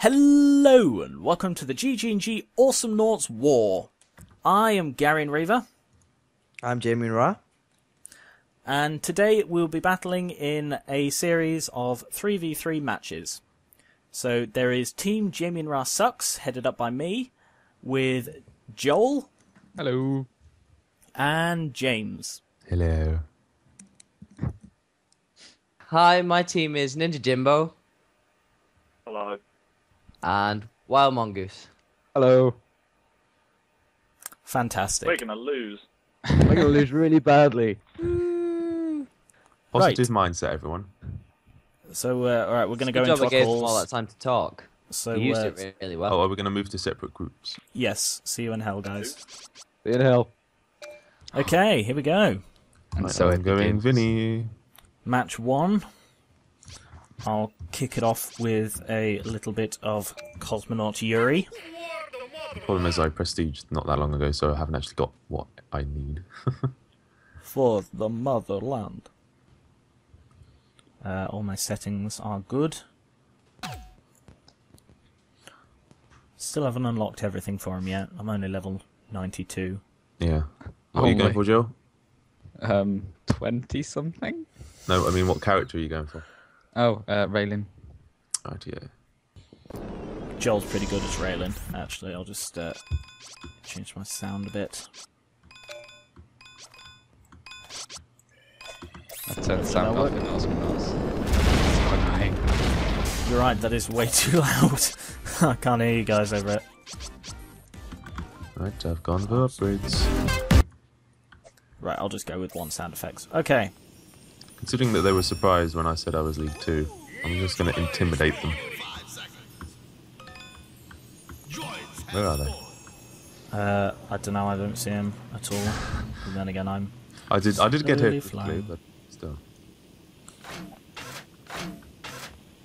Hello and welcome to the GG&G Awesomenauts War. I am Garion Raver, I'm Jamie Ra. and today we'll be battling in a series of 3v3 matches. So there is Team Jamie and Ra Sucks, headed up by me, with Joel Hello. and James. Hello. Hi, my team is Ninjajimbo Hello. And Wild Mongoose. Hello. Fantastic. We're gonna lose. We're gonna lose really badly. Positive mindset, everyone. So, uh, all right, we're going to go Good into job I our gave them all calls. that time to talk. So, you used uh, it really well. Oh, are we going to move to separate groups? yes, see you in hell, guys. See you in hell. Okay, here we go. And so I'm going Vinnie. Match one. I'll kick it off with a little bit of Cosmonaut Yuri. Problem is, I prestiged not that long ago, so I haven't actually got what I need. for the motherland. Uh, all my settings are good. Still haven't unlocked everything for him yet. I'm only level 92. yeah. What are you going Only. for, Joe? Um, twenty something. No, I mean, what character are you going for? Oh, uh, Raelynn. Right, yeah. Joel's pretty good at Raelynn, actually. I'll just uh, change my sound a bit. I turned the sound know off in Awesomenauts. It's. You're right, that is way too loud. I can't hear you guys over it. Right, I've gone for upgrades. Right, I'll just go with one sound effects. Okay. Considering that they were surprised when I said I was League 2, I'm just going to intimidate them. Where are they? Uh, I don't know, I don't see him at all. But then again, I'm I did I did get hit quickly, but still.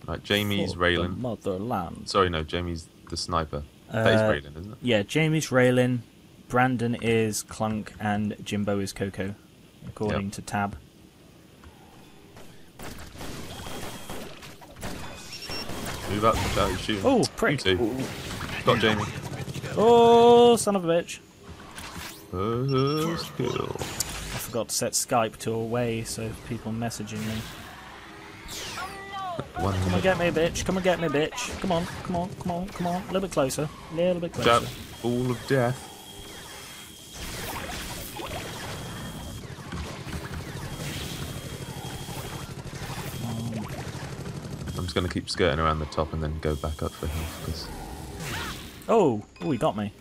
Right, Jamie's for motherland. Sorry, no, Jamie's the sniper. that is Uh, Raelynn, isn't it? Yeah, Jamie's Raelynn, Brandon is Clunk, and Jimbo is Coco, according Yep. to Tab. Watch out, he's shooting. Oh, prick. You. Got Jamie. Oh, son of a bitch. First kill. I forgot to set Skype to away so people messaging me. One Come and get me, bitch. Come and get me, bitch. Come on, come on, come on, come on. A little bit closer. A little bit closer. Ball of death. I'm just going to keep skirting around the top and then go back up for health because Oh, oh, he got me.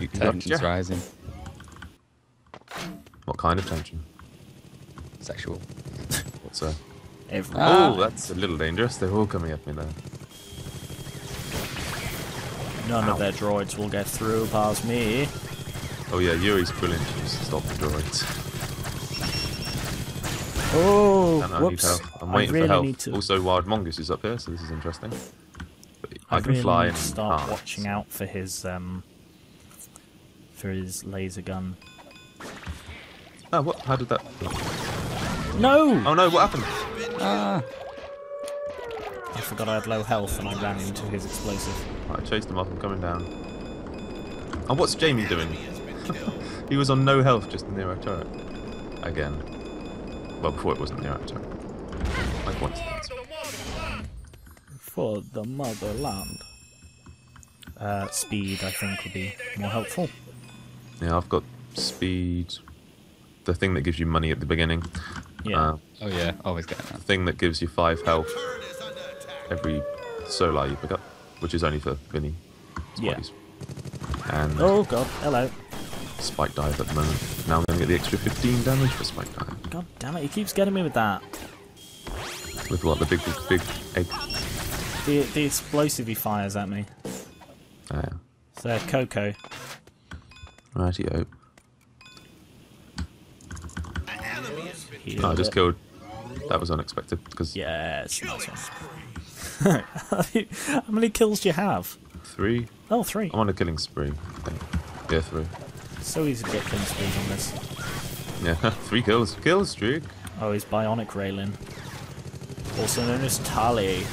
you can Tension's rising. What kind of tension? Sexual. What's that? Every. Ah. Oh, that's a little dangerous. They're all coming at me now. None of their droids will get through past me. Oh yeah, Yuri's brilliant. to Just stop the droids. Oh, And I need whoops. I'm I waiting really for help. need to. Also, Wild Mongoose is up here, so this is interesting. But I, I can really fly and start ah, watching out for his um for his laser gun. Oh, what? How did that? No, Oh no! What happened? Ah. I forgot I had low health and I ran into his explosive. Right, I chased him off. I'm coming down. Oh, what's Jamie doing? he was on no health just near our turret. Again. Well, before it wasn't near our turret. For the motherland. Uh, speed, I think, would be more helpful. Yeah, I've got speed. The thing that gives you money at the beginning. Yeah. Uh, Oh yeah, always getting the that. thing that gives you five health every solar you pick up, which is only for Vinnie. That's Yeah. And oh god, hello. spike dive at the moment. Now I'm going to get the extra 15 damage for spike dive. God damn it, he keeps getting me with that. With what? The big, big, big egg. The the explosive he fires at me. Uh, So Coco. rightio. Oh, I just killed. That was unexpected because Yes, nice one. How many kills do you have? three. Oh, three. I'm on a killing spree. I think. Yeah, three. So easy to get killing sprees on this. Yeah, three kills. Kill streak. Oh, he's Bionic Raelynn. Also known as Tali.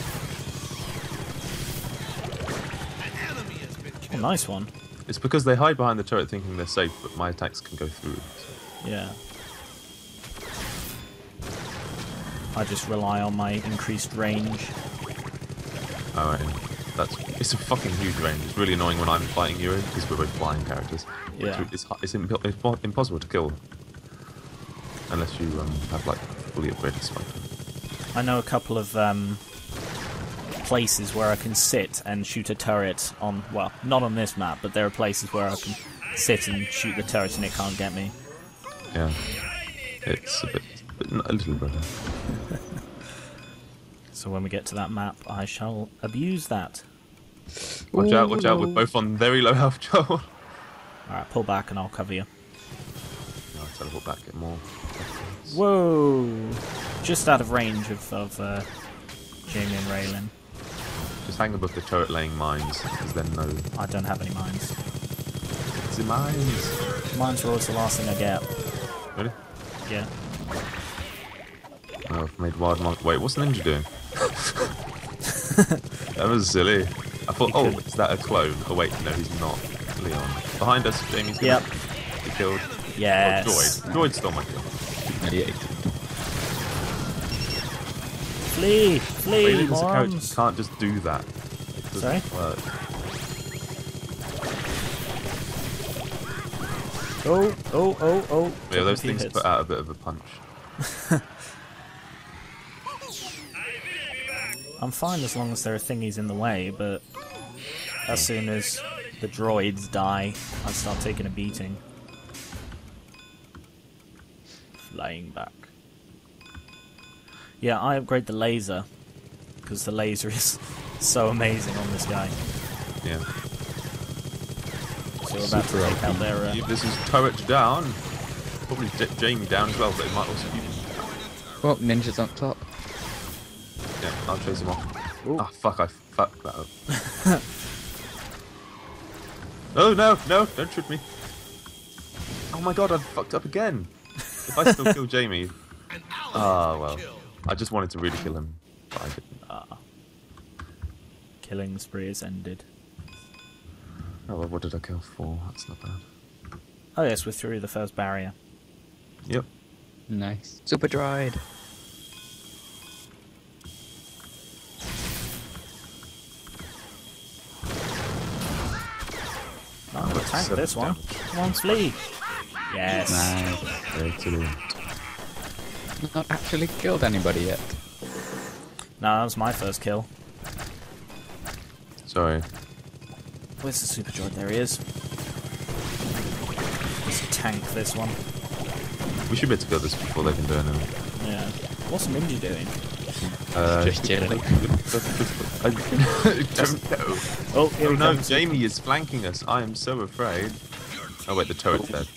Oh, nice one. It's because they hide behind the turret thinking they're safe, but my attacks can go through. so- Yeah. I just rely on my increased range. Oh. That's it's a fucking huge range. It's really annoying when I'm fighting you because we're both flying characters. Yeah. It's, it's, it's, impo- it's impossible to kill unless you um, have like fully upgraded sniper. I know a couple of um, places where I can sit and shoot a turret on. Well, not on this map, but there are places where I can sit and shoot the turret and it can't get me. Yeah, it's a bit, but a little better. So when we get to that map, I shall abuse that. Watch out! Watch out! We're both on very low health, Joel. All right, pull back and I'll cover you. No, teleport back, get more. Whoa! Just out of range of, of uh, Jamie and Raelynn. Just hang above the turret laying mines, because then no. I don't have any mines. It's in mines. Mines are always the last thing I get. Really? Yeah. Oh, I've made wild monk. Wait, what's the Ninja doing? that was silly. I thought, oh, could- is that a clone? Oh wait, no, he's not. Leon. Behind us, Jamie's gonna Yep. be killed. Yes. Oh, droid. Droid stole my kill. 98. Flee! Flee, is a character. Morons! can't just do that. It doesn't Sorry? work. Oh, oh, oh, oh. Yeah, those Took a few things hits. put out a bit of a punch. I'm fine as long as there are thingies in the way, but as soon as the droids die, I start taking a beating. Flying back. Yeah, I upgrade the laser because the laser is so amazing on this guy. Yeah. So we're about to take out their. Uh, You- This is turret down. Probably Jamie down as well, but it might also be. Well, ninja's on top. Yeah, I'll chase him off. Ooh. Ah, fuck, I fucked that up. oh, no, no, don't shoot me. Oh my god, I've fucked up again. If I still kill Jamie. Ah, well. I just wanted to really kill him, but I didn't. Ah. killing spree is ended. Oh, well, what did I kill for? That's not bad. Oh yes, we're through the first barrier. Yep. Nice. Super droid. Oh, we'll tank seven this one. damage. Come on, flee! Yes. Nice. Excellent. Not actually killed anybody yet. No, that was my first kill. Sorry. Where's the super droid? There he is. Let's tank this one. We should be able to kill this before they can do anything. Yeah. What's Minji doing? Uh, Just chilling. I don't know. Oh, here Oh no, comes. Jamie is flanking us. I am so afraid. Oh wait, the turret's dead.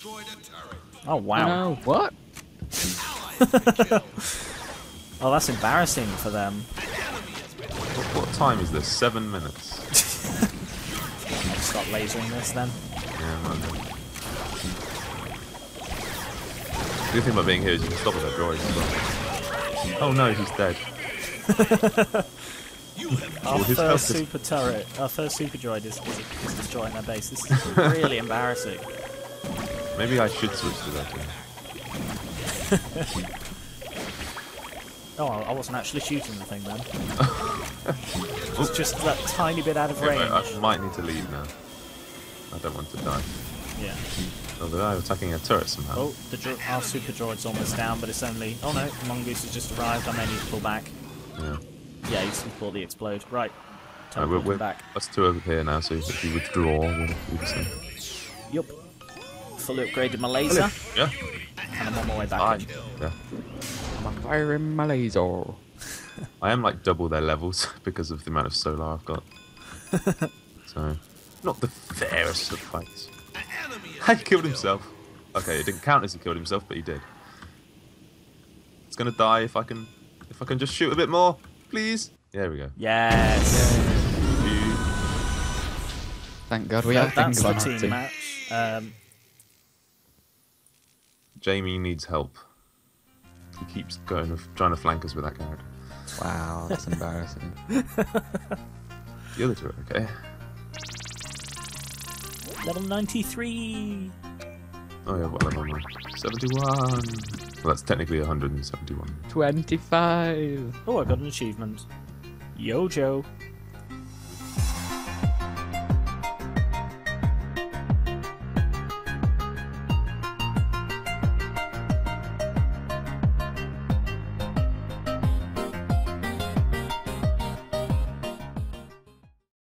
Oh wow. No, what? Oh, that's embarrassing for them. What, what time is this? Seven minutes. Stop lasering this then. Yeah, man. The good thing about being here is you can stop with that droid as well. Oh no, he's dead. Our Well, first health is- super turret, our first super droid is, is, is destroying their base. This is really embarrassing. Maybe I should switch to that. Thing. Oh, I wasn't actually shooting the thing then. it's just that tiny bit out of Okay, range. wait, I might need to leave now. I don't want to die. Yeah. Oh, they are attacking a turret somehow. Oh, the our super droid's almost down, but it's only. Oh no, the Mongoose has just arrived. I may need to pull back. Yeah. Yeah, he's the explode. Right. Right, Teleport we're, we're, back. us two over here now, so if you withdraw, we'll do the same. Yup. Fully upgraded my laser, Yeah. and I'm on my way back. Bye. in. Yeah. I'm firing my laser. I am like double their levels because of the amount of solar I've got. so, not the fairest of fights. He killed himself. Okay, it didn't count as he killed himself, but he did. It's gonna die if I can, if I can just shoot a bit more, please. There we go. Yes. Thank God we That- have that's things the on our team team. match. Um, Jamie needs help. He keeps going, trying to flank us with that character. Wow, that's embarrassing. The other two are okay. Level 93. Oh yeah, what level am I? 71. Well, that's technically 171. 25. Oh, I got an achievement. Yo, Joe.